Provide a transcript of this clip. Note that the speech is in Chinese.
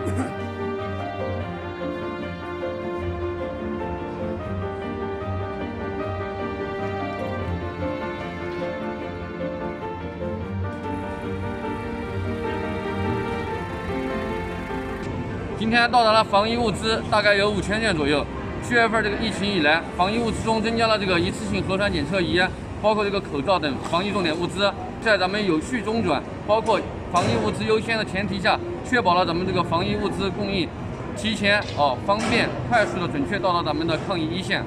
今天到达了防疫物资大概有五千件左右。七月份这个疫情以来防疫物资中增加了这个一次性核酸检测仪包括这个口罩等防疫重点物资。在咱们有序中转包括防疫物资优先的前提下，确保了咱们这个防疫物资供应提前、哦方便、快速的准确到达咱们的抗疫一线。